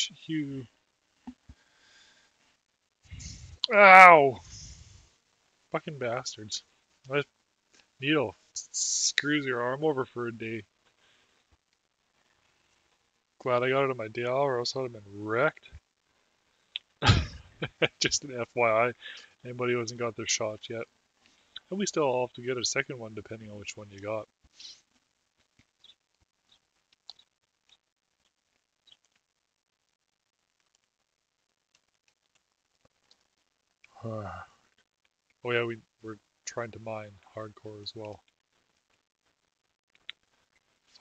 much, you. Ow! Fucking bastards. That needle screws your arm over for a day. Glad I got it on my DL or else I'd have been wrecked. Just an FYI, anybody who hasn't got their shots yet. And we still all have to get a second one depending on which one you got. oh yeah, we, we're trying to mine hardcore as well.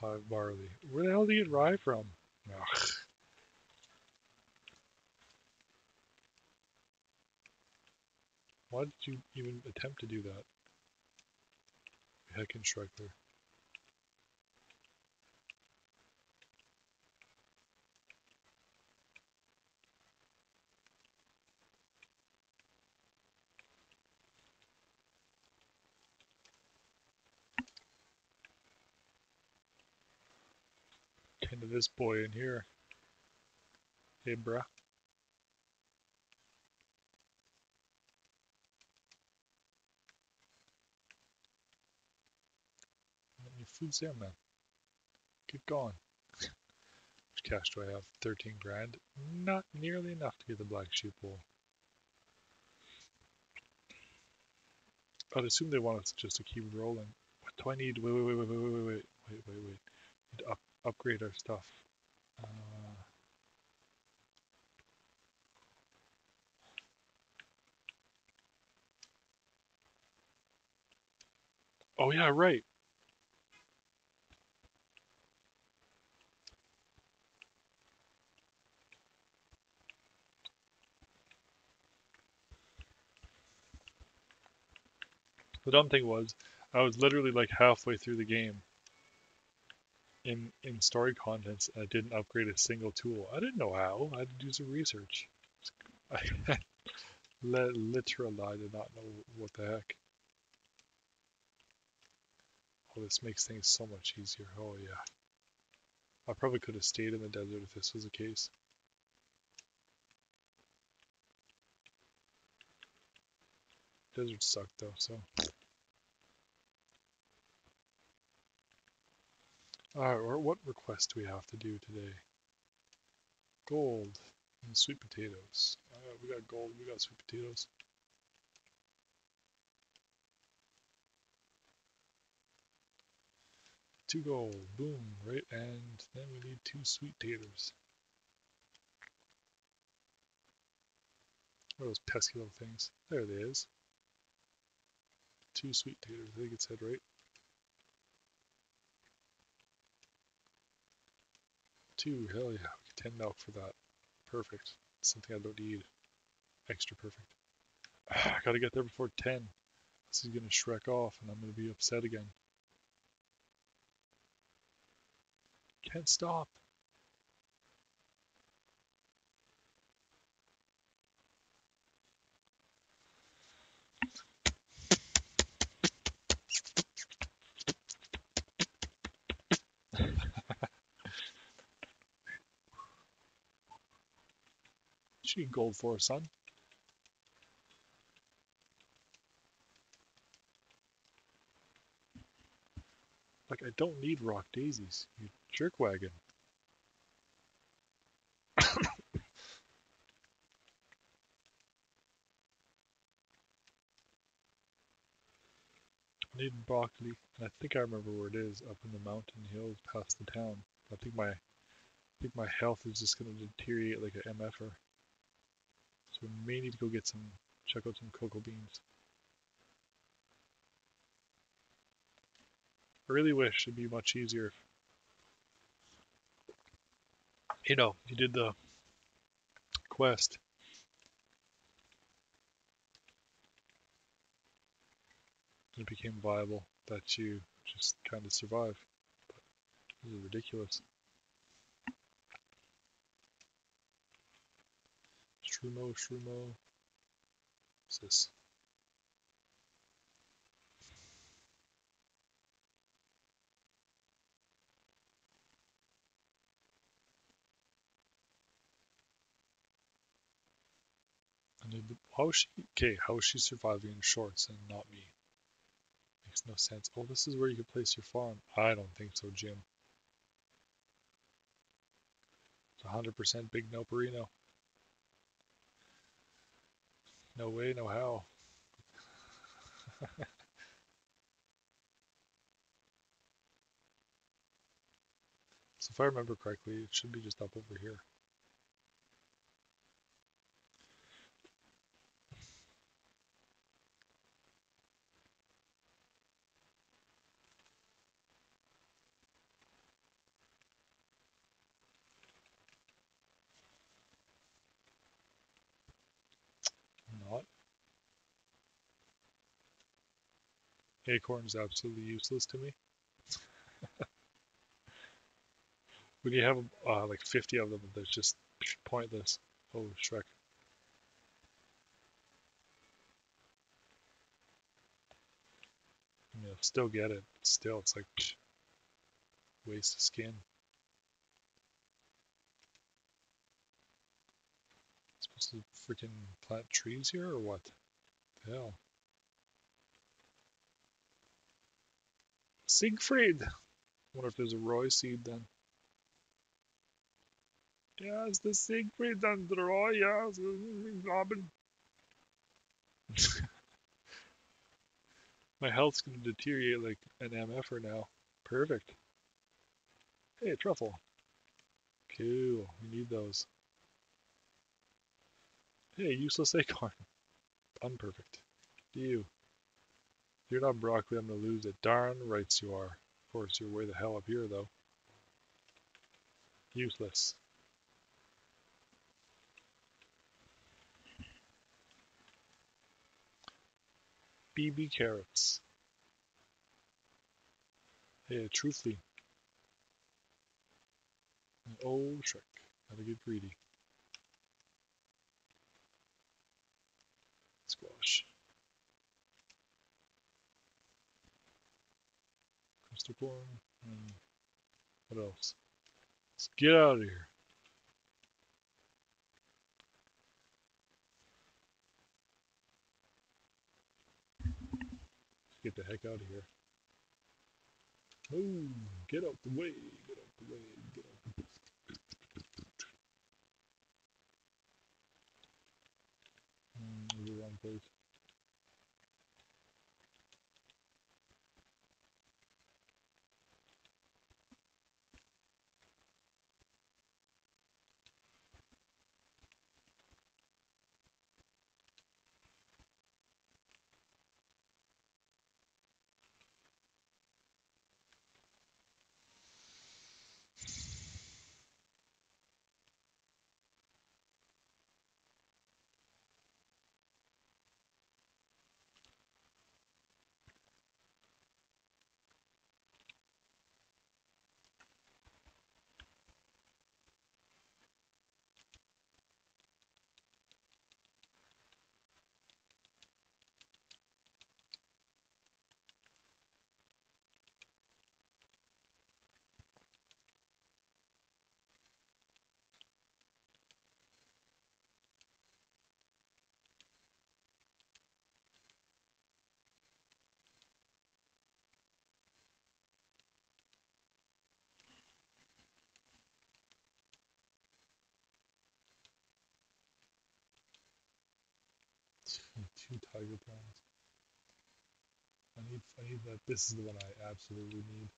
Five barley. Where the hell did you get rye from? Ugh. Why did you even attempt to do that? Heckin' Shrugler. Tend to this boy in here. Hey, bruh. Your food's there, man. Keep going. Which cash do I have? 13 grand. Not nearly enough to get the black sheep wool. I'd assume they want us just to keep rolling. What do I need? Wait, wait, wait, wait, wait, wait, wait, wait, wait, wait. Need up, upgrade our stuff. Uh, oh yeah, right. The dumb thing was, I was literally like halfway through the game in in story contents. I didn't upgrade a single tool. I didn't know how. I had to do some research. I literally I did not know what the heck. Oh, this makes things so much easier. Oh yeah. I probably could have stayed in the desert if this was the case. Desert sucked though, so. Alright, what request do we have to do today? Gold and sweet potatoes. Uh, we got gold, we got sweet potatoes. Two gold, boom, right, and then we need two sweet taters. What are those pesky little things? There it is. Two sweet taters, I think it said right. Two, hell yeah, 10 milk for that. Perfect. Something I don't need. Extra perfect. I gotta get there before 10. This is gonna shrek off and I'm gonna be upset again. Can't stop. She gold for son. Like, I don't need rock daisies, you jerkwagon. I need broccoli, and I think I remember where it is, up in the mountain hills past the town. I think my I think my health is just gonna deteriorate like a MFer. So we may need to go get some, check out some cocoa beans. I really wish it'd be much easier if, you know, you did the quest. It became viable that you just kind of survive. But this is ridiculous. Shumo, Shumo, What's this? And how is she okay? How is she surviving in shorts and not me? Makes no sense. Oh, this is where you could place your farm. I don't think so, Jim. It's 100% Big Noperino. No way, no how. so if I remember correctly, it should be just up over here. Not. Acorn is absolutely useless to me. when you have uh, like 50 of them, that's just pointless. Oh, Shrek. I'll still get it. Still, it's like psh, waste of skin. Supposed to freaking plant trees here or what? The hell? Siegfried! wonder if there's a Roy seed then. Yes, the Siegfried and the Roy, yes, Robin. My health's gonna deteriorate like an MFer now. Perfect. Hey, truffle. Cool, we need those. Hey, useless acorn. Unperfect. You. You're not broccoli, I'm gonna lose it. Darn rights you are. Of course, you're way the hell up here, though. Useless. BB carrots. Hey, truthfully. Oh, Shrek. Gotta get greedy. Squash. And what else? Let's get out of here. Let's Get the heck out of here. Move! Get out the way! Get out the way! Get out the mm, the wrong place. two tiger prawns. I need, I need that. This is the one I absolutely need.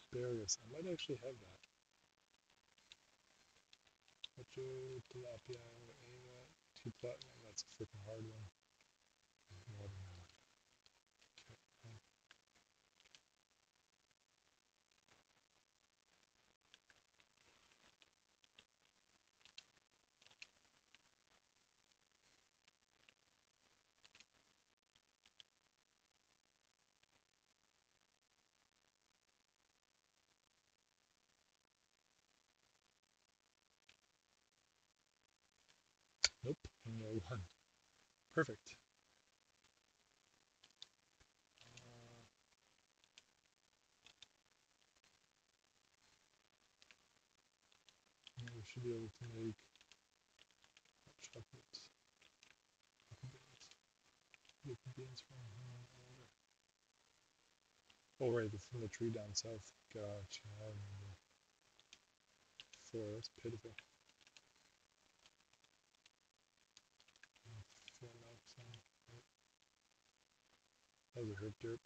Asparagus. I might actually have that. Ocho, tilapia, aim at. Two platinum, that's a freaking hard one. Watermelon. Okay. Nope, only one. Perfect. Uh, should be able to make uh, Oh right, it's from the tree down south. Gotcha. Four, pitiful. overheard Derp.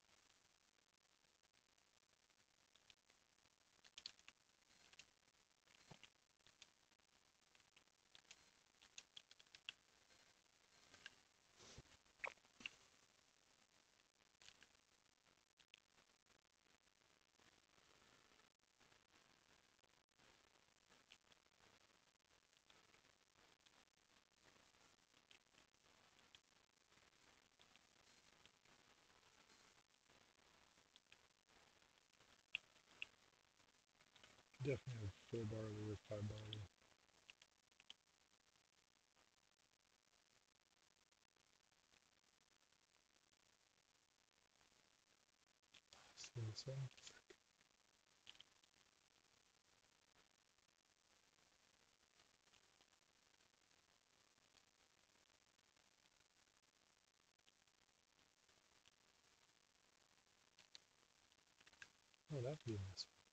Definitely have four barley or five barley. See this one? Oh, that'd be nice. Oh,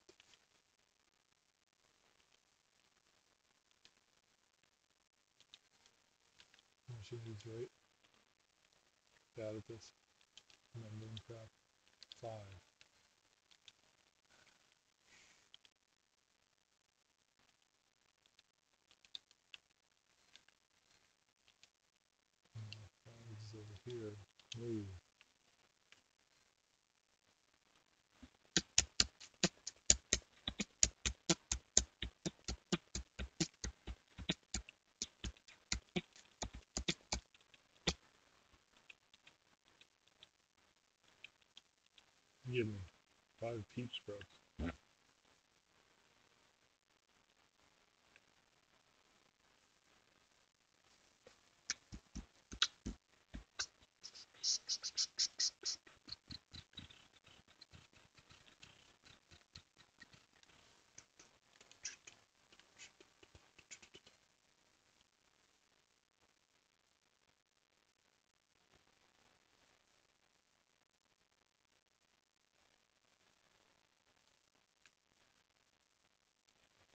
needs right. Bad at this. Remembering crap. Five. Mm, five is over here. Move. teamsters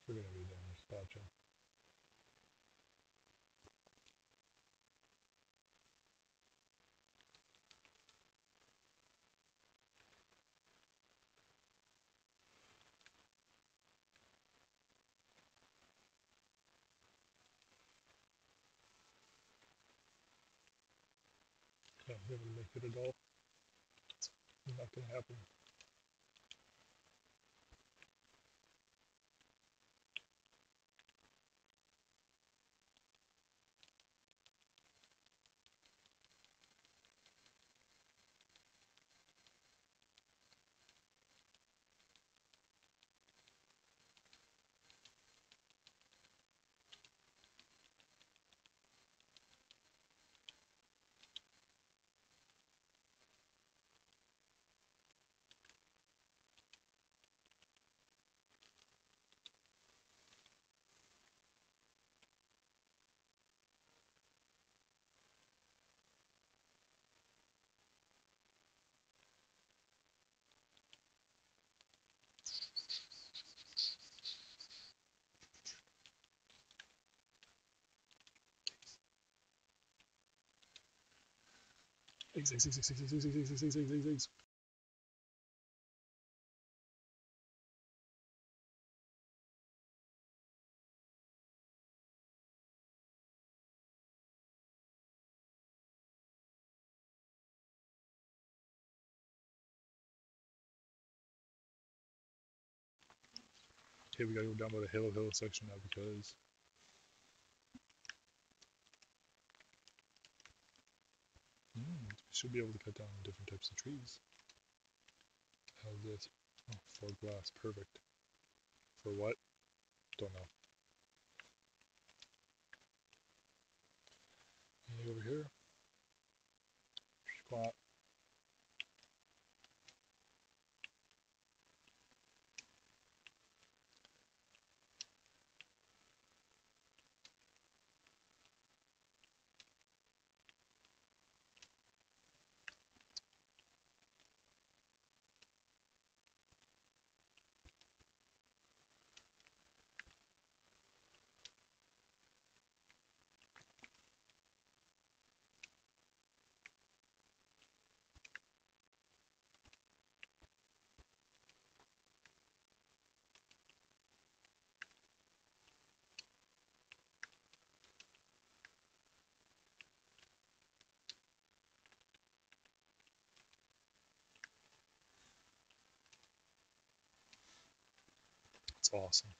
We're going to be down this patch. Not going to make it at all. Not going to happen. Eggs, eggs, eggs. Okay, we go down by the hill hill section now because mm, we should be able to cut down different types of trees. How's this? Oh, four glass, perfect. For what? Don't know. Over here? Squat. That's awesome.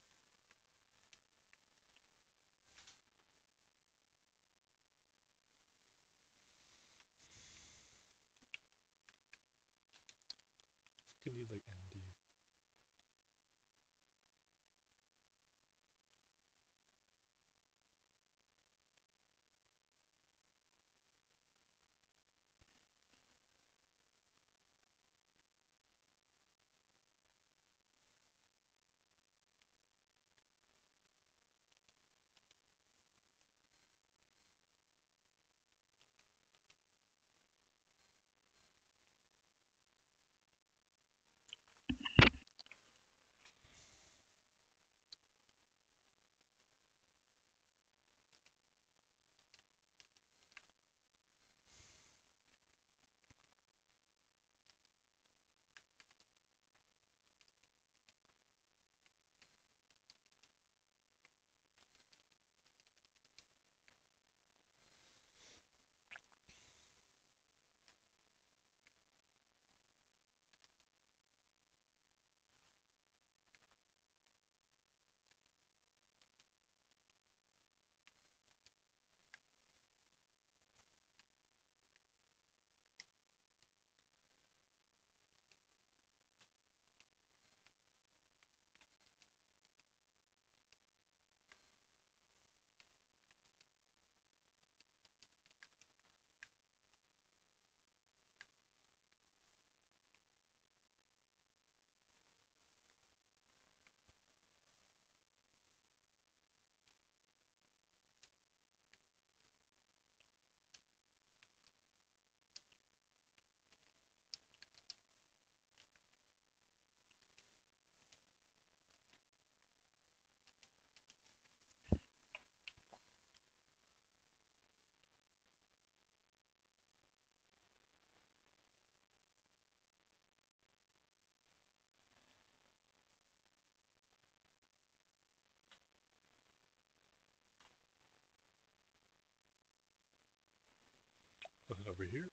Nothing over here.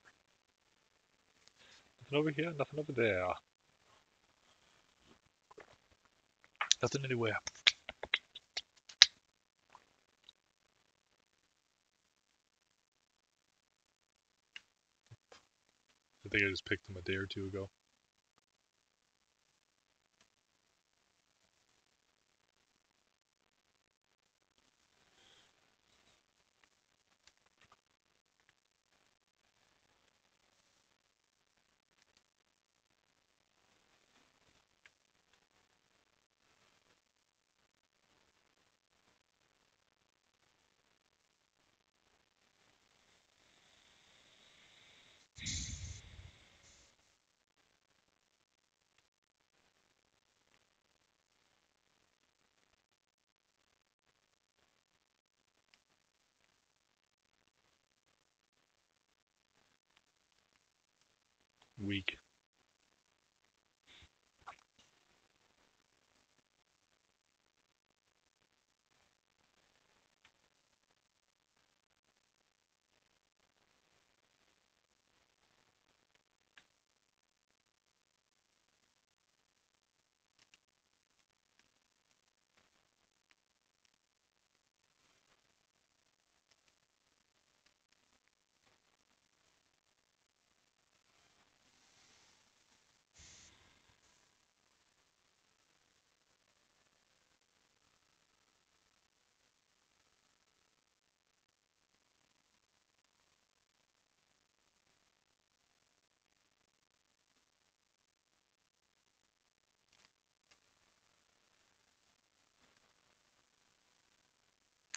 Nothing over here, nothing over there. Nothing anywhere. I think I just picked them a day or two ago.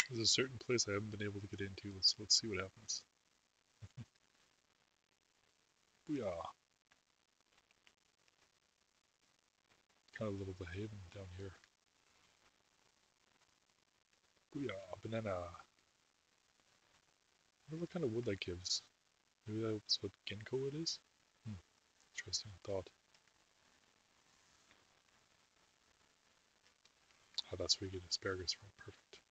There's a certain place I haven't been able to get into. Let's let's see what happens. Booyah. Kind of a little the haven down here. Booyah, banana. I wonder what kind of wood that gives. Maybe that's what ginkgo wood is? Hmm. Interesting thought. Oh, that's where you get asparagus from. Perfect.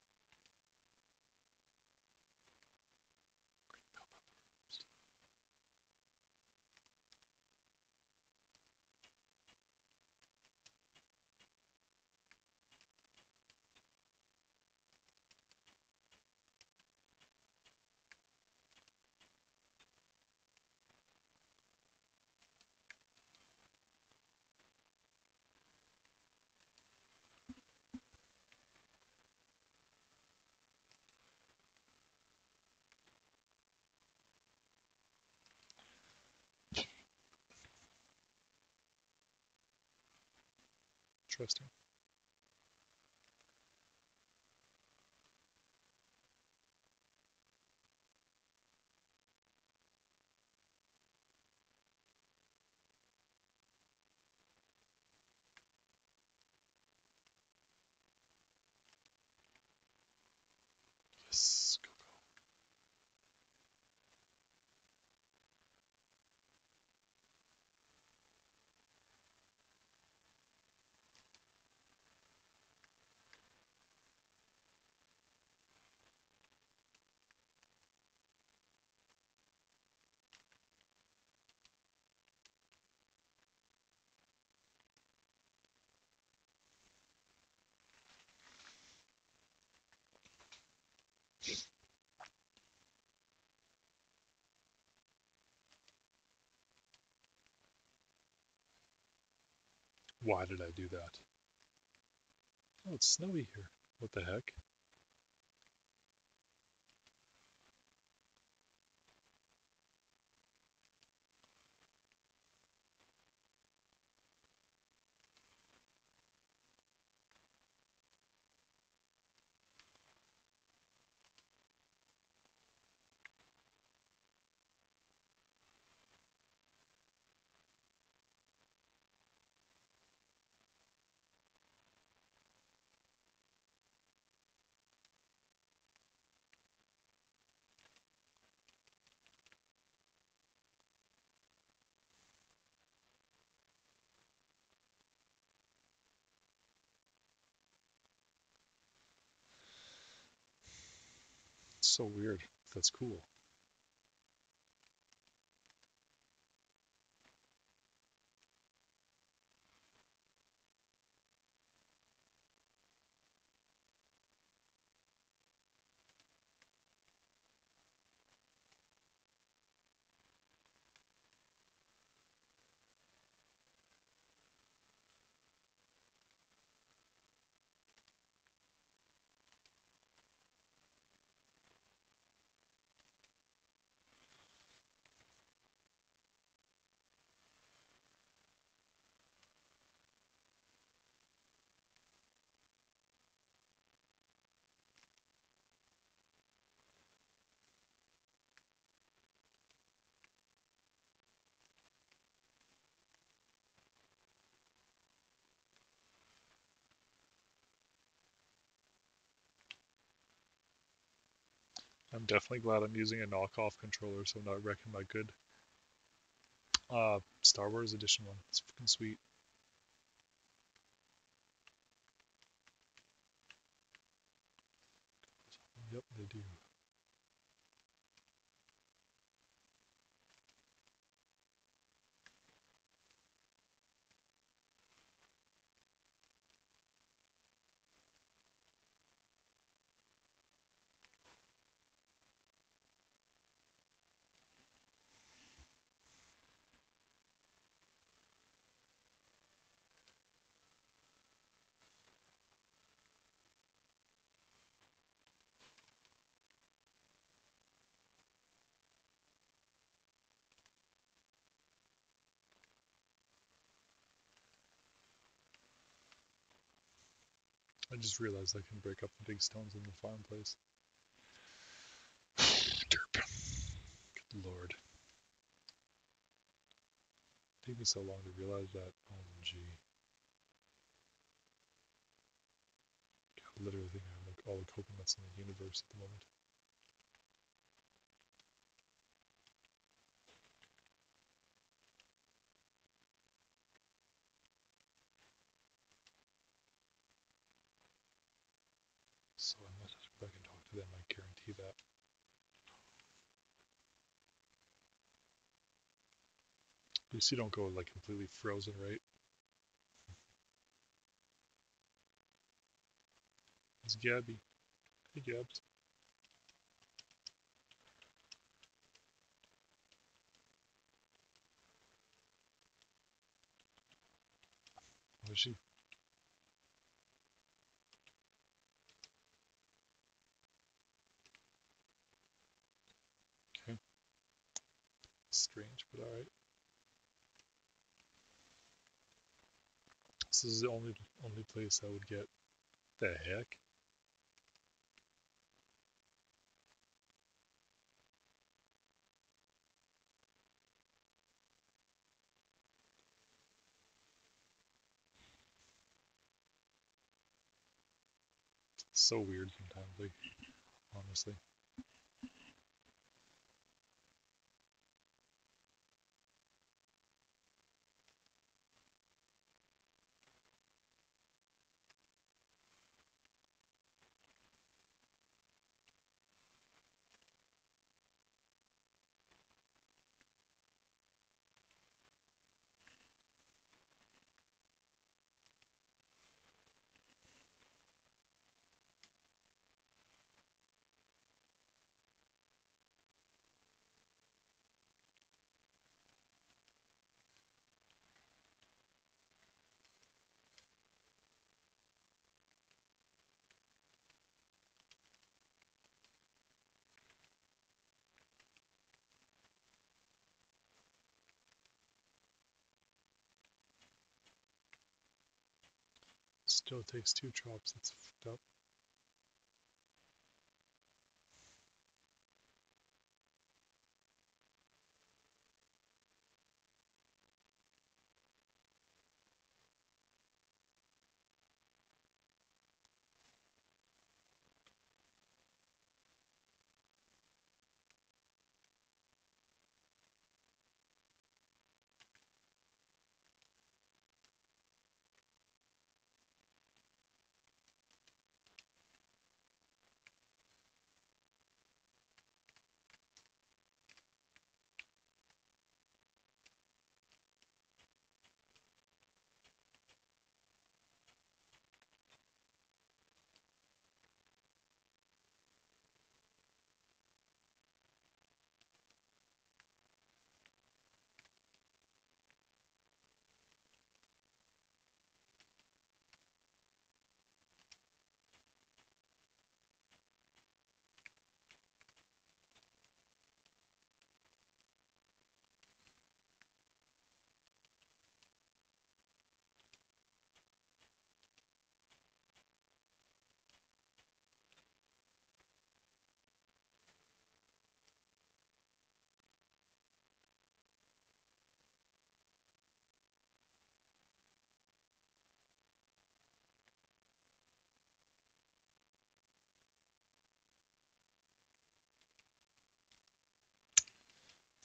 Interesting. Why did I do that? Oh, it's snowy here. What the heck? So weird. That's cool. I'm definitely glad I'm using a knockoff controller, so I'm not wrecking my good uh, Star Wars Edition one. It's fucking sweet. Yep, they do. I just realized I can break up the big stones in the fireplace. Derp. Good lord. Take me so long to realize that. Oh, OMG. I literally I have like all the coconuts in the universe at the moment. So I go back and talk to them, I guarantee that. At least you don't go like completely frozen, right? It's Gabby. Hey Gabs. She? Strange, but alright. This is the only only place I would get. The heck? so weird sometimes, like honestly. Still takes two chops, that's fucked up.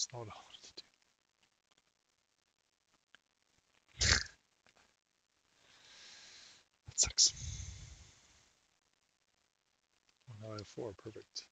It's not wanted to do. that sucks. Well, now I have four, perfect.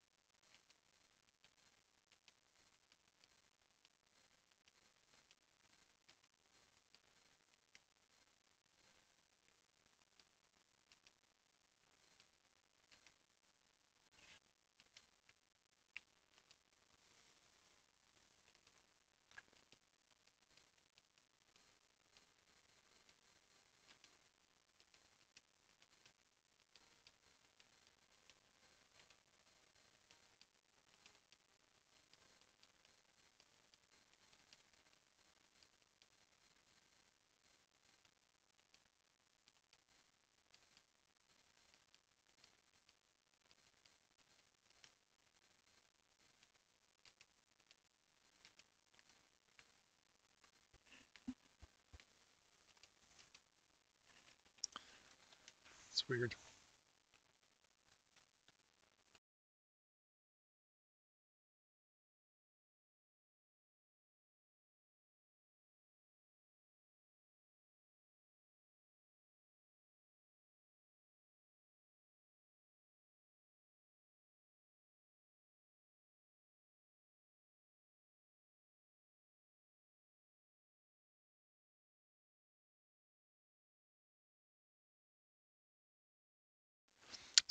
It's weird.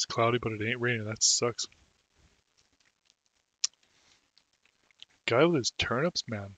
Cloudy, but it ain't raining. That sucks. Guy with his turnips, man.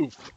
Oof.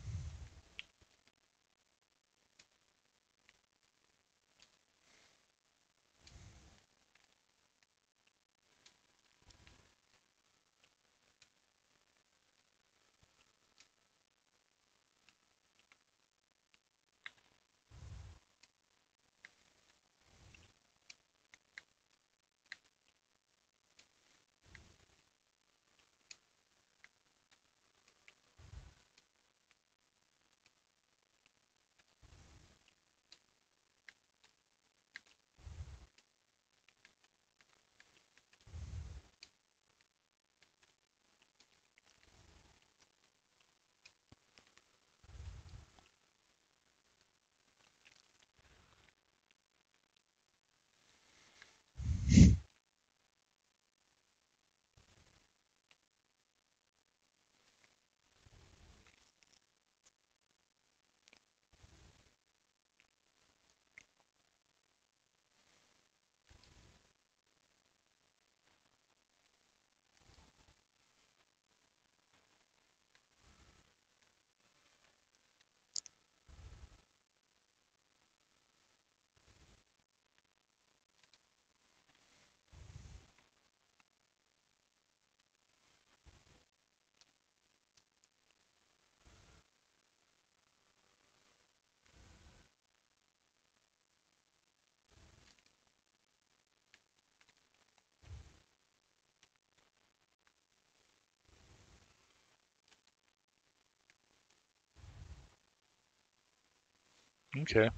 Okay.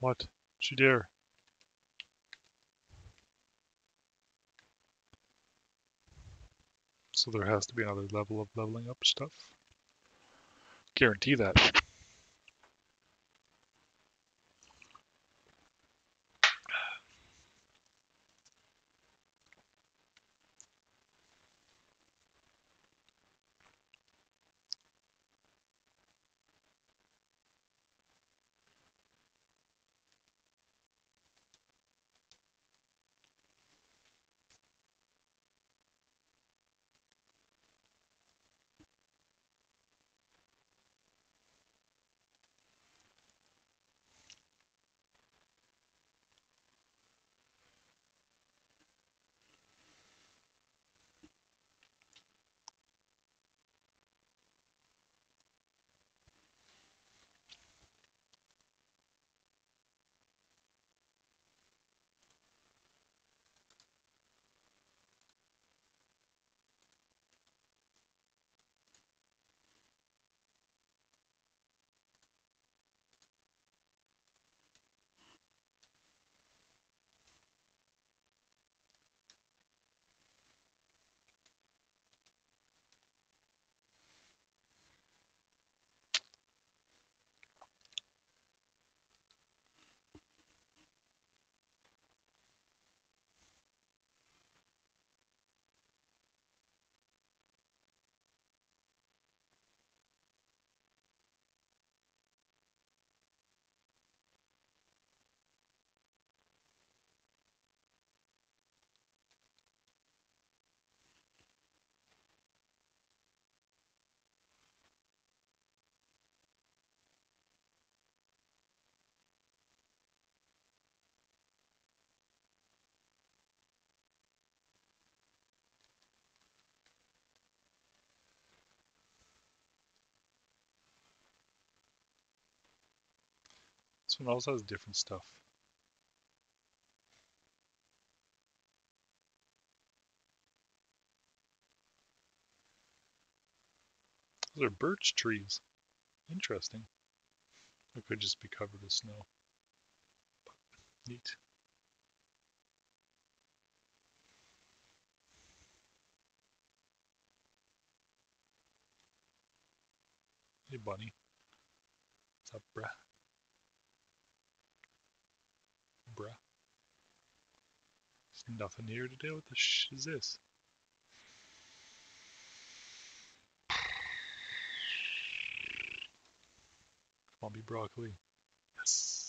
What? She dare. So there has to be another level of leveling up stuff. Guarantee that. Also has different stuff. Those are birch trees. Interesting. It could just be covered with snow. Neat. Hey, bunny. What's up? Bruh. There's nothing here today. What the sh is this? Come be broccoli. Yes.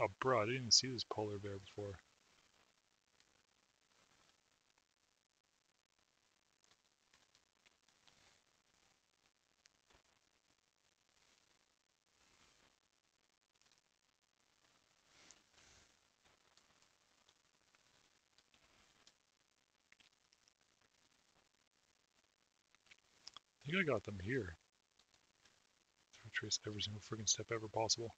7000. Oh, bro, I didn't even see this polar bear before. I think I got them here. Retrace every single freaking step ever possible.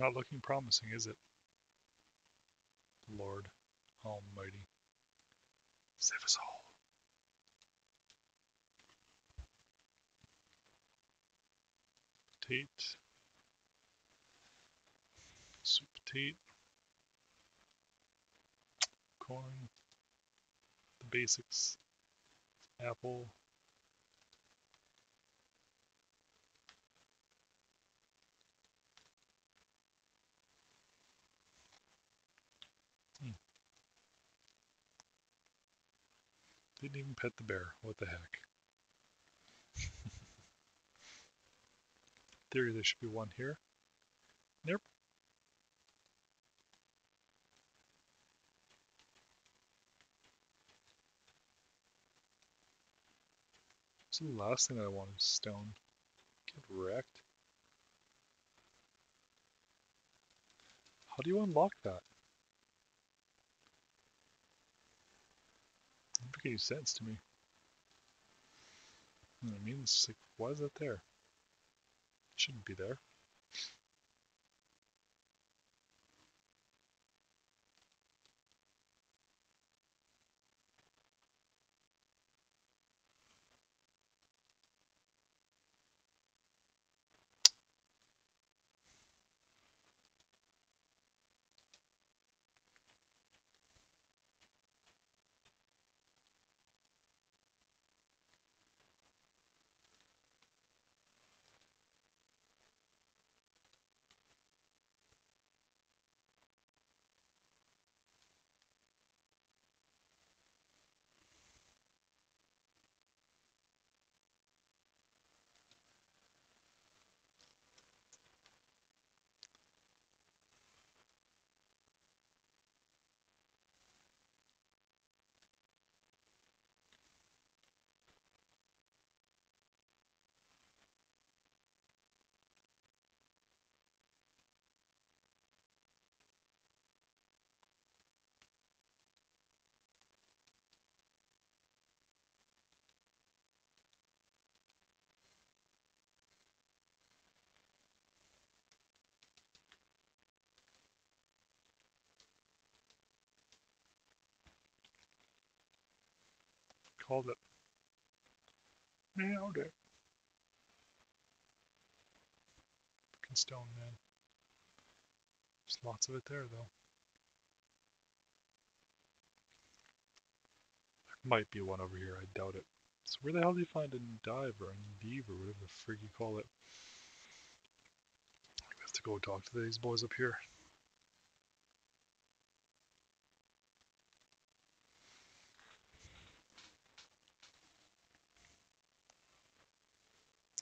Not looking promising, is it? Lord Almighty. Save us all. Tate. Soup Tate. Corn. The basics. Apple. Didn't even pet the bear. What the heck? theory there should be one here. Nope. So the last thing I want is stone. Get wrecked. How do you unlock that? Make any sense to me. I mean, it's like, why is that there? It Shouldn't be there. Called it. Nailed it. Fucking stone, man. There's lots of it there, though. There might be one over here, I doubt it. So where the hell do you find a dive or a deeve or whatever the frig you call it? I have to go talk to these boys up here.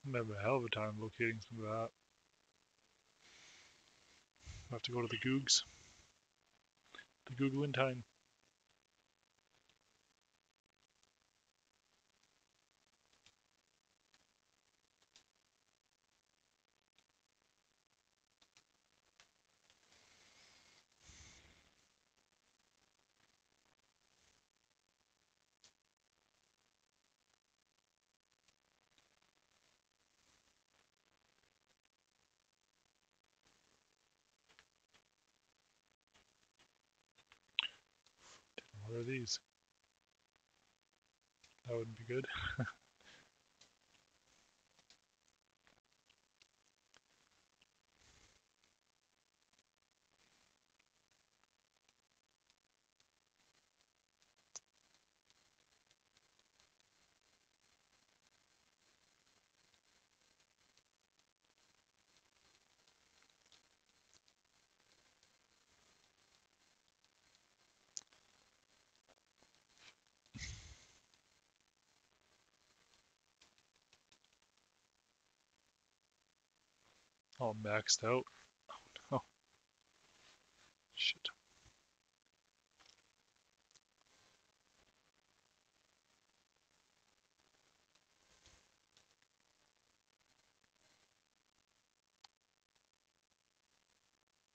I'm a hell of a time locating some of that. I have to go to the Googs. The Googling time. That wouldn't be good. All maxed out. Oh no. Shit.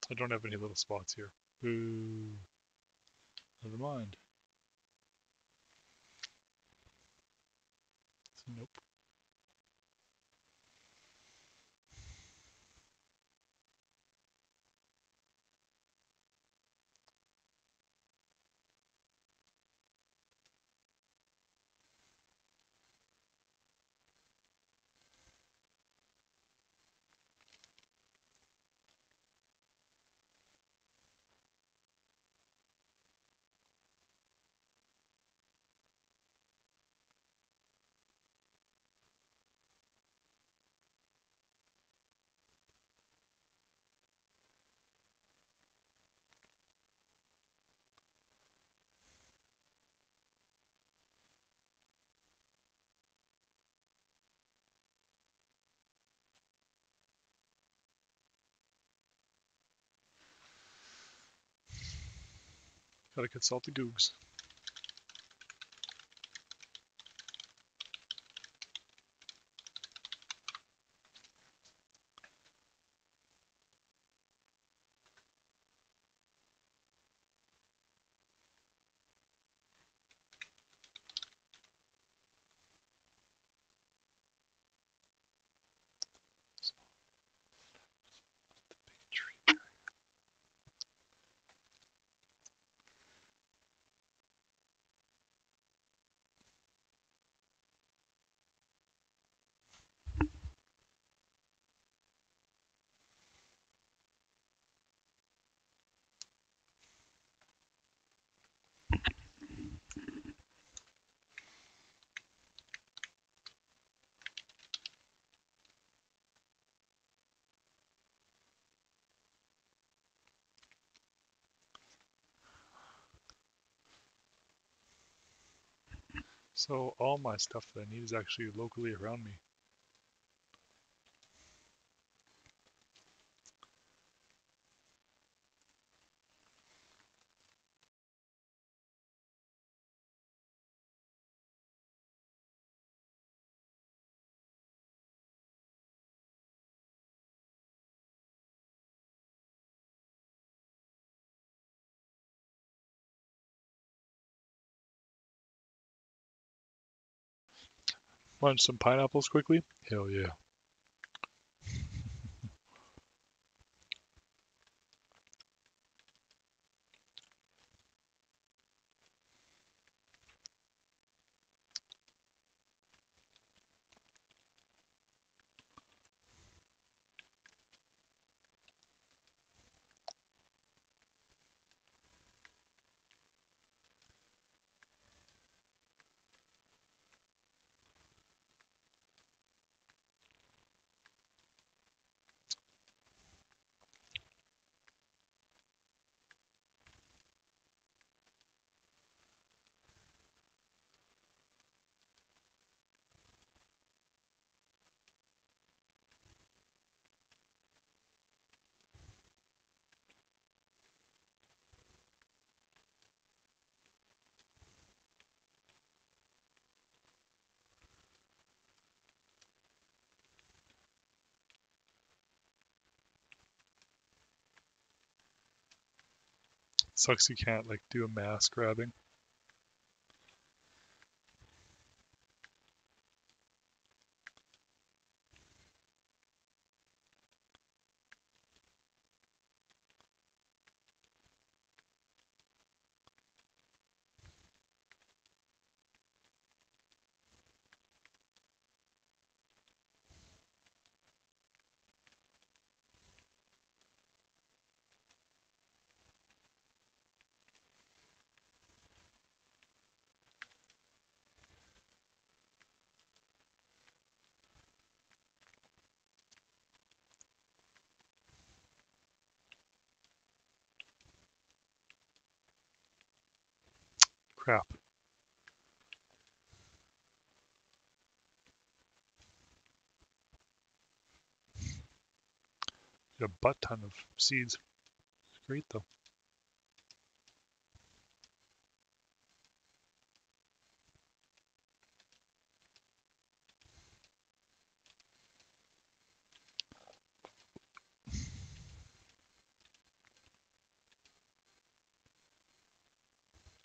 I don't have any little spots here. Boo. Never mind. Nope. Gotta consult the Googs. So all my stuff that I need is actually locally around me. Want some pineapples quickly? Hell yeah. Sucks you can't like do a mass grabbing. Crap. Get a butt ton of seeds. It's great though.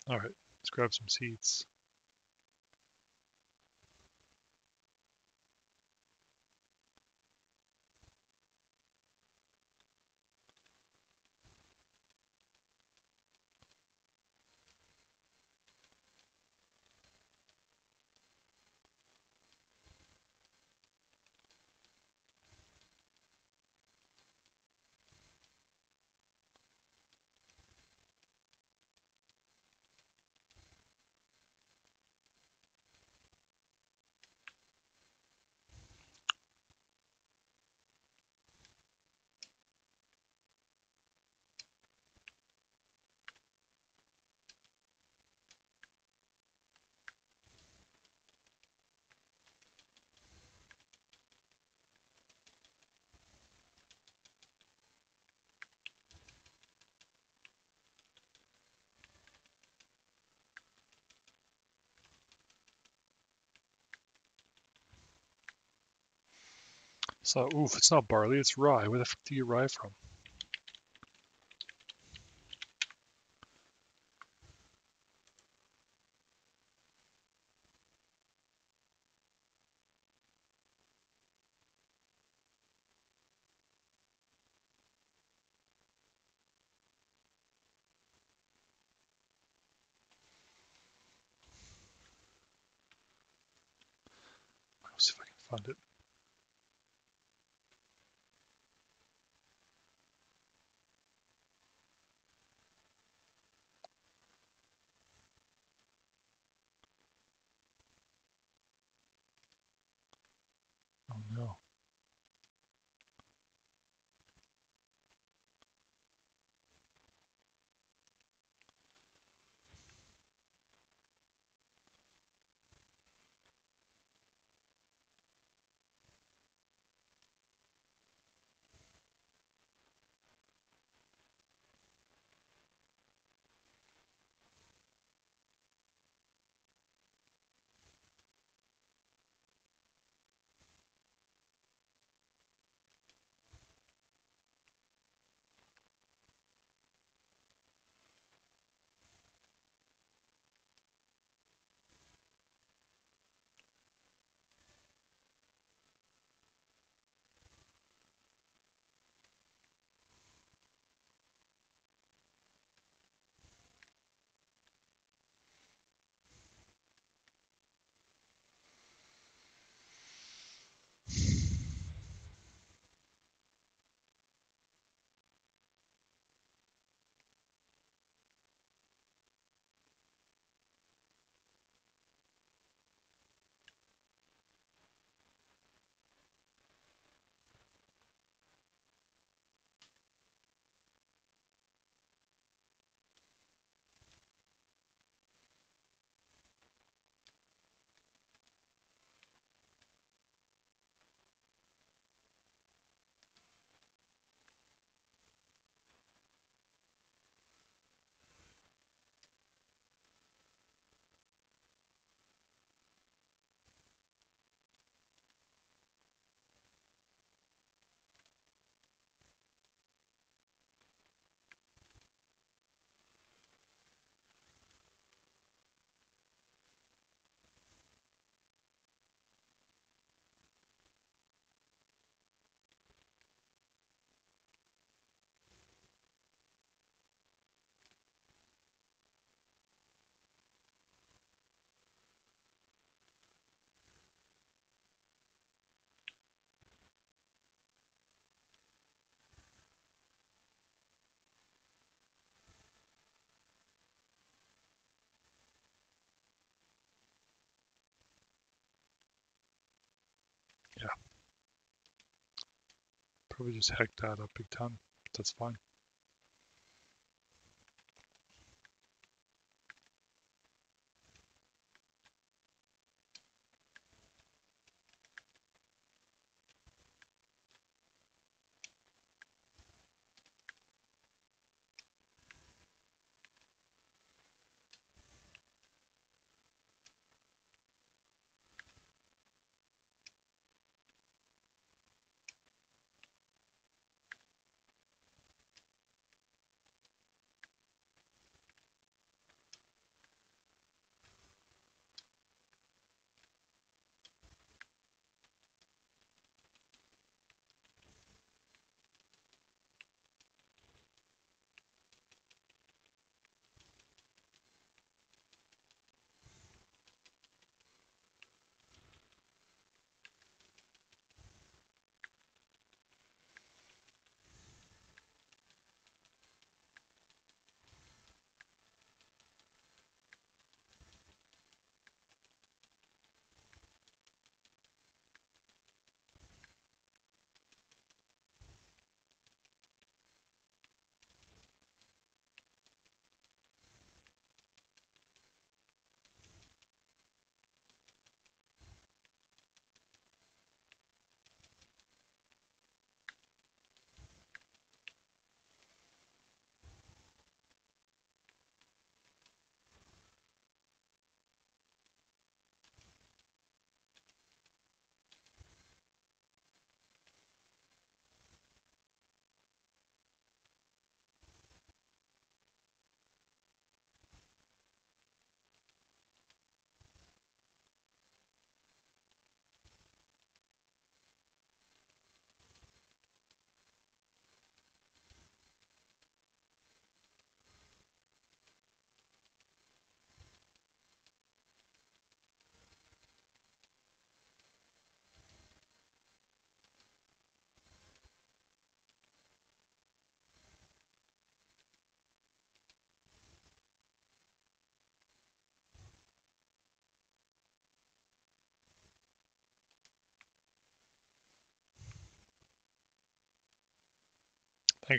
All right, let's grab some seeds. So, oof, it's not barley, it's rye. Where the fuck do you rye from? Just heck that up big time. That's fine.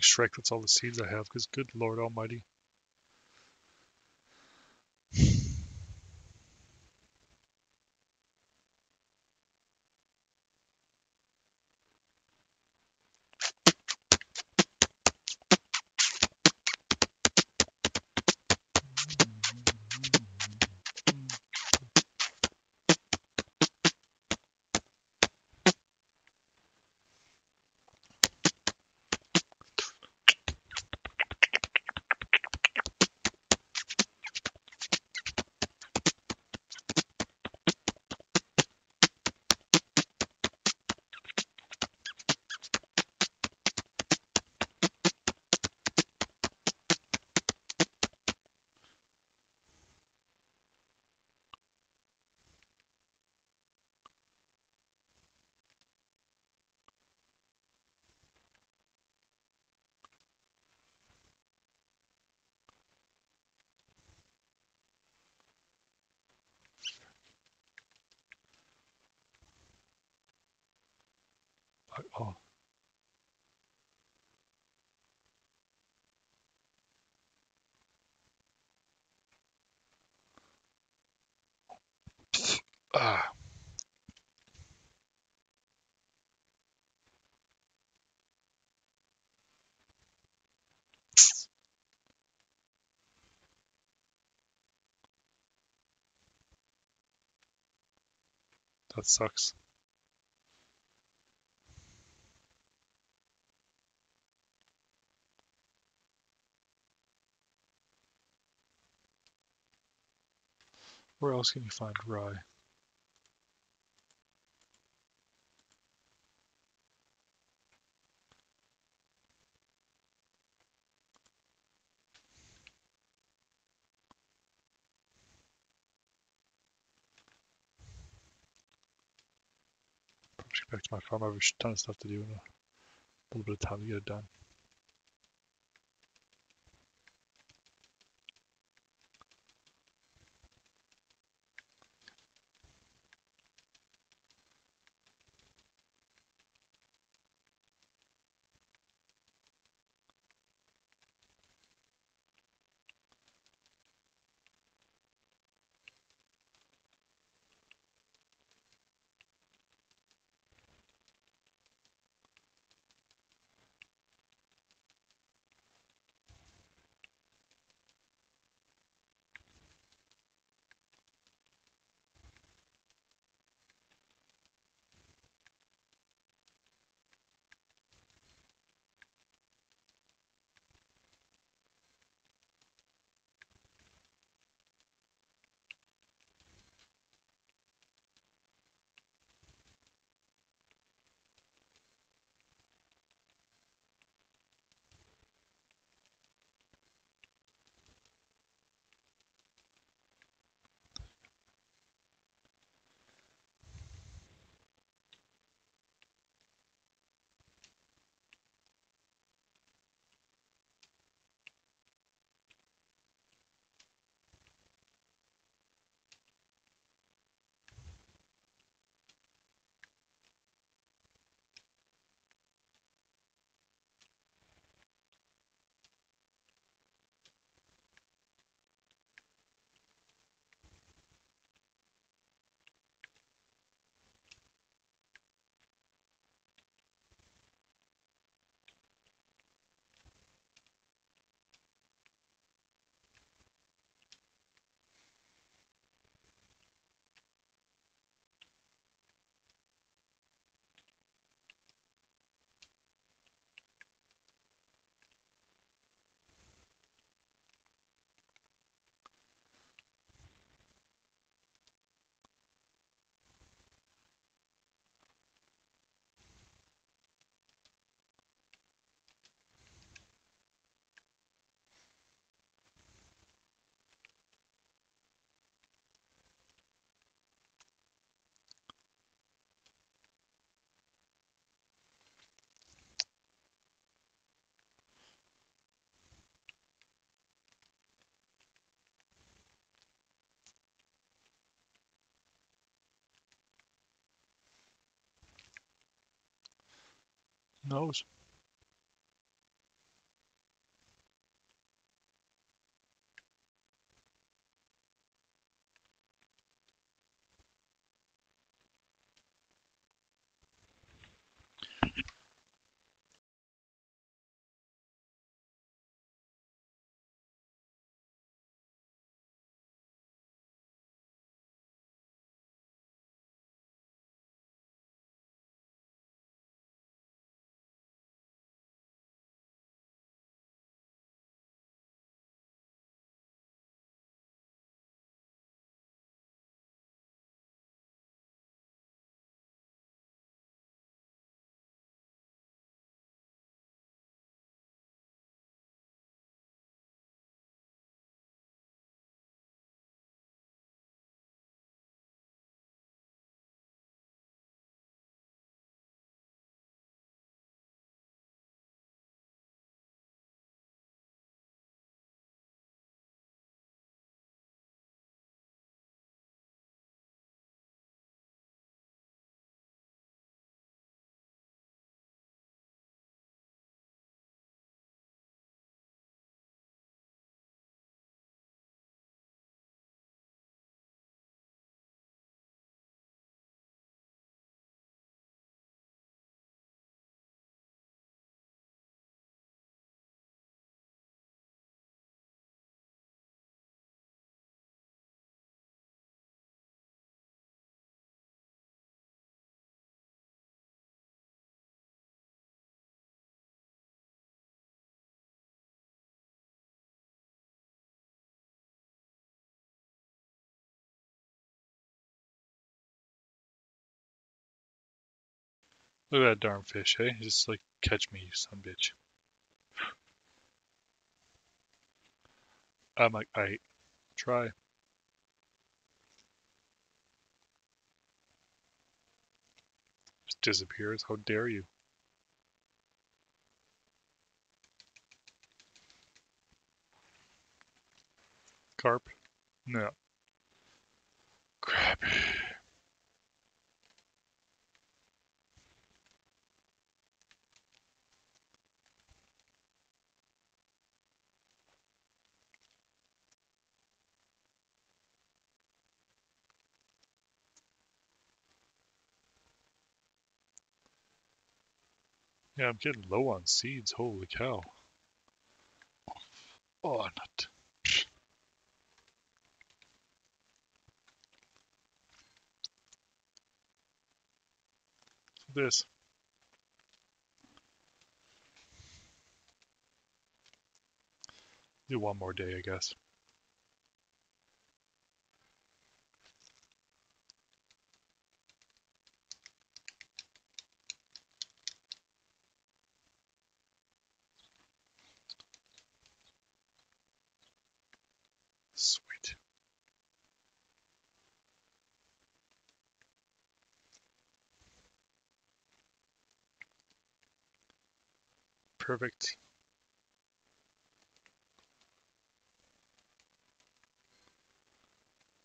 Shrek. That's all the seeds I have. Because good Lord Almighty. Oh, ah. That sucks. Where else can you find rye? Back to my farm. I have a ton of stuff to do and a little bit of time to get it done. Knows? Look at that darn fish, hey? Just like, catch me, you son bitch. I'm like, I try. Just disappears. How dare you? Carp? No. Crap. Yeah, I'm getting low on seeds. Holy cow. Oh, nut. This. Do one more day, I guess. Sweet. Perfect.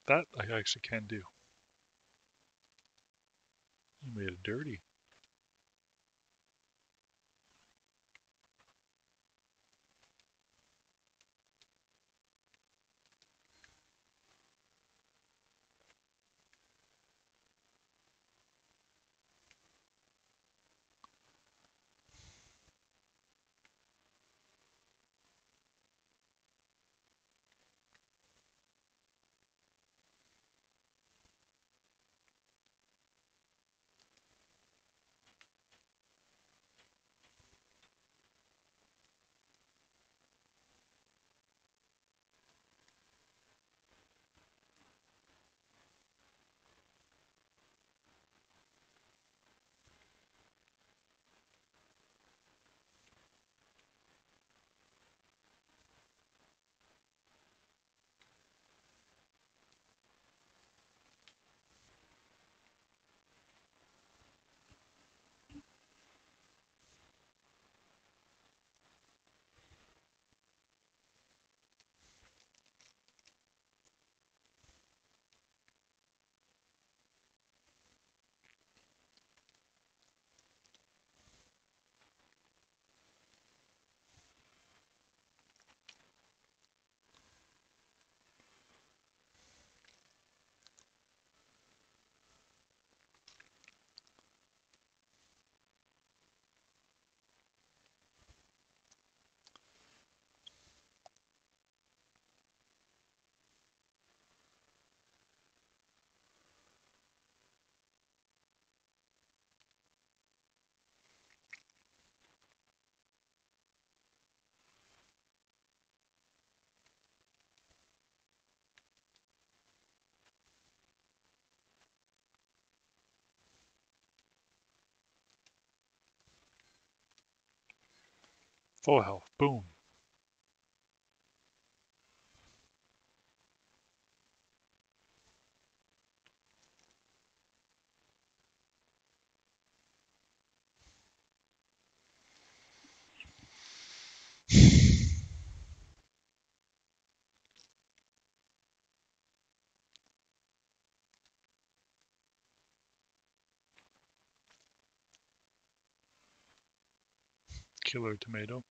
That I actually can do. You made it dirty. Full health. Boom. Killer tomato.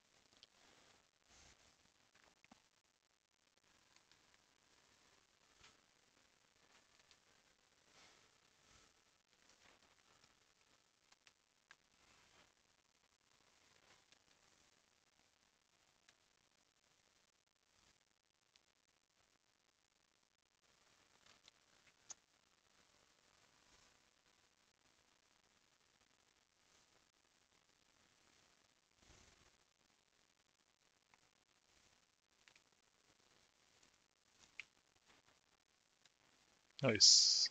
Nice.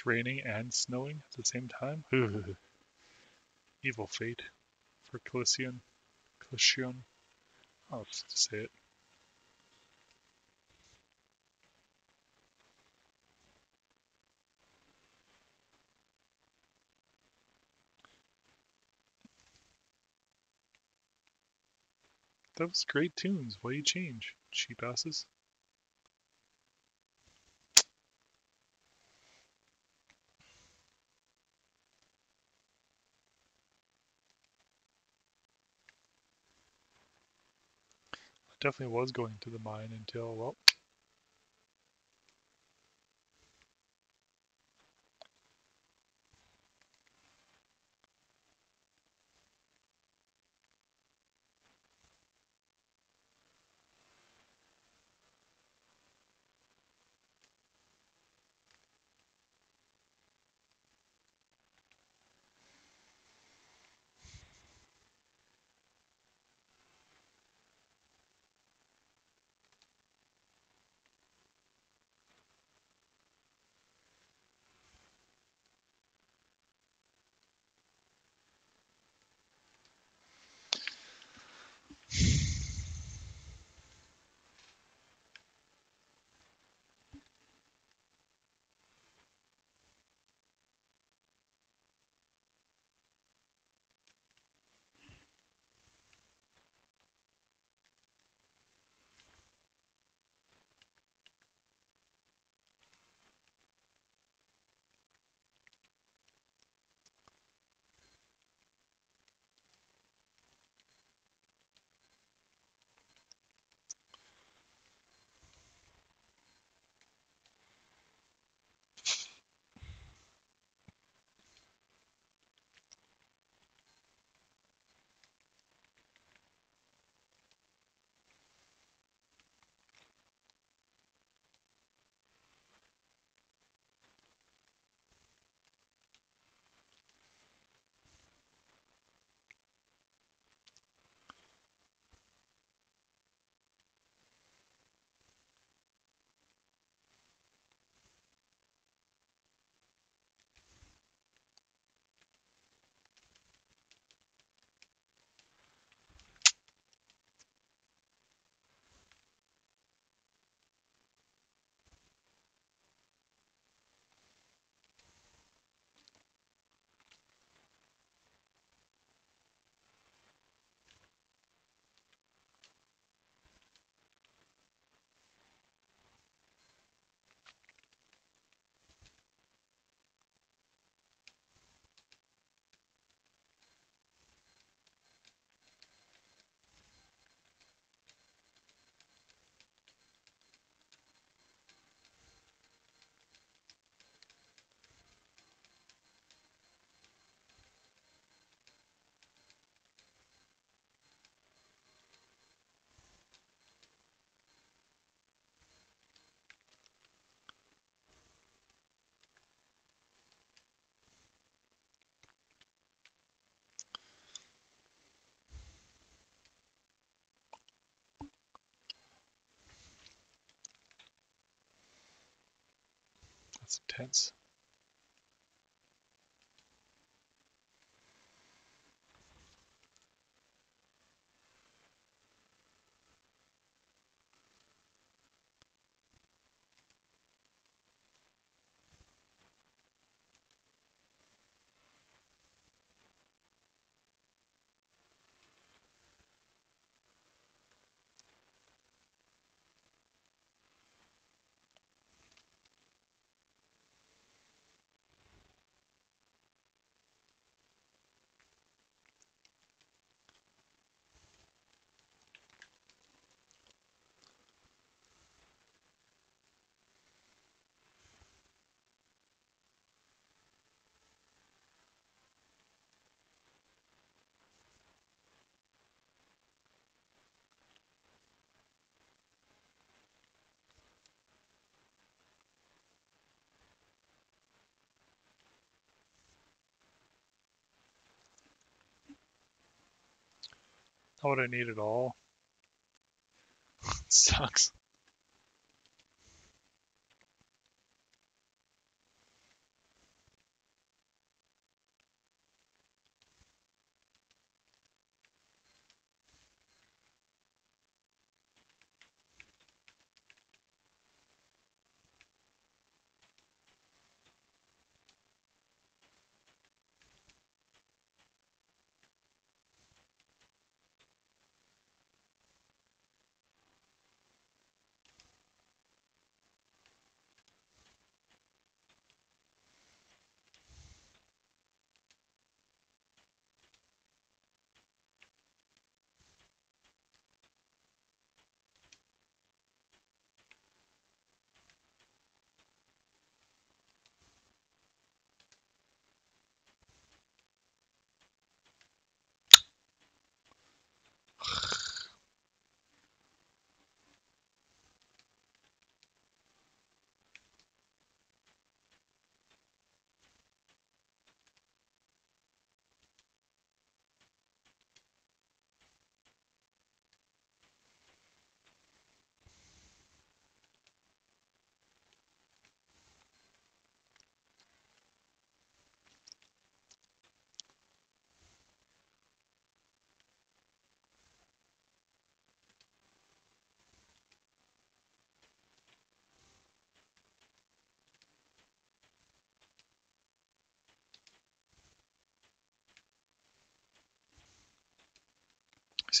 It's raining and snowing at the same time. Evil fate for Calician. Calician. I'll just say it. Was great tunes. Why you change? Cheap asses. Definitely was going to the mine until, well, that's intense. Not what I need at all. Sucks.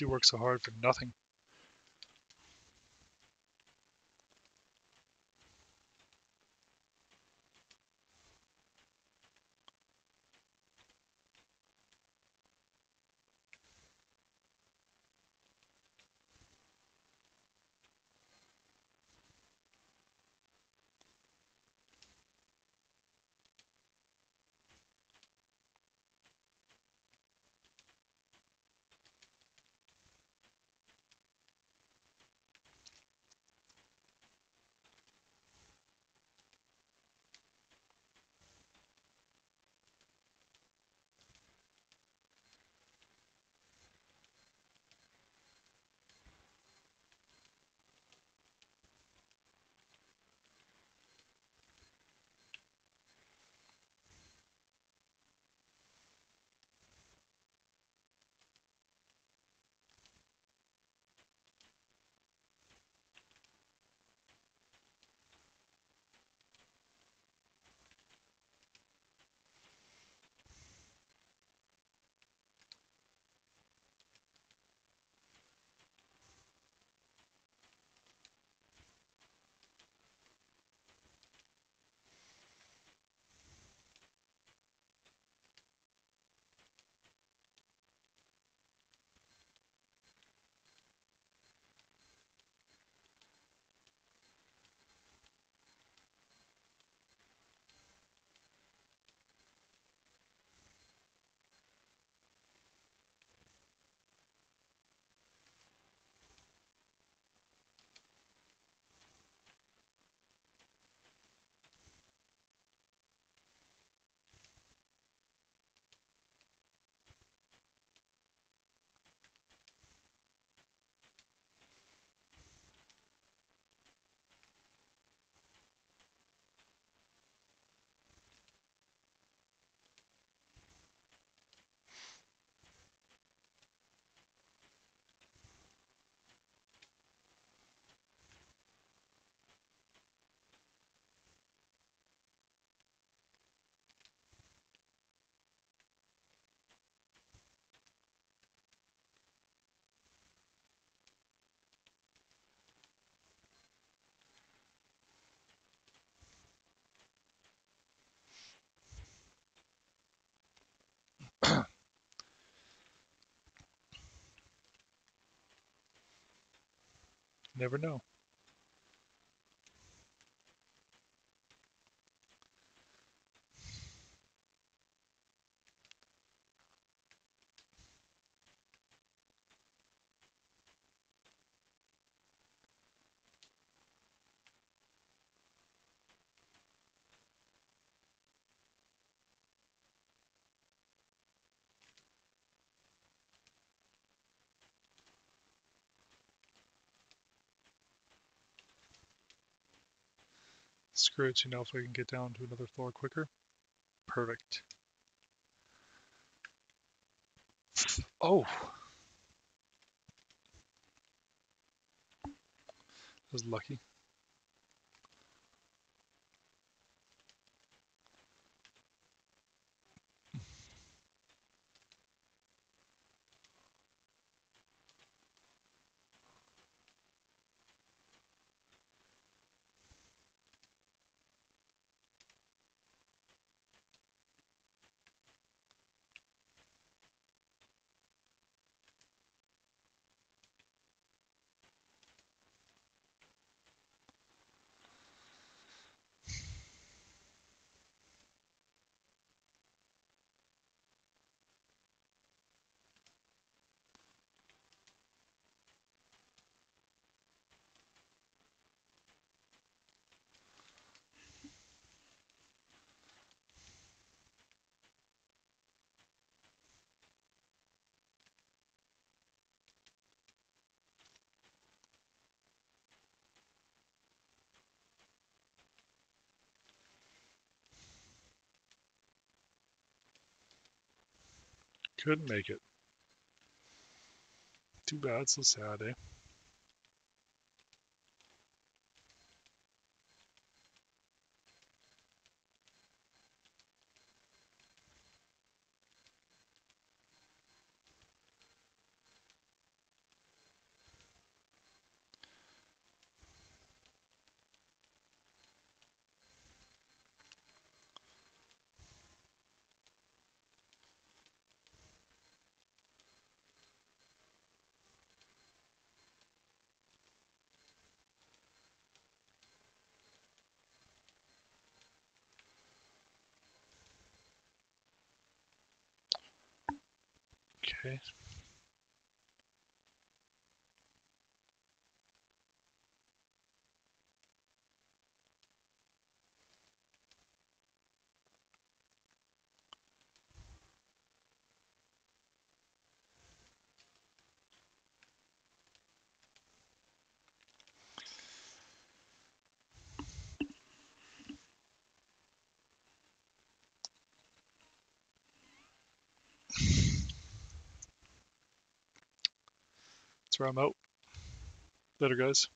He works so hard for nothing. Never know. Screw it, you know, if I can get down to another floor quicker. Perfect. Oh! That was lucky. Couldn't make it. Too bad, so sad, eh? Okay. Out. Later, guys.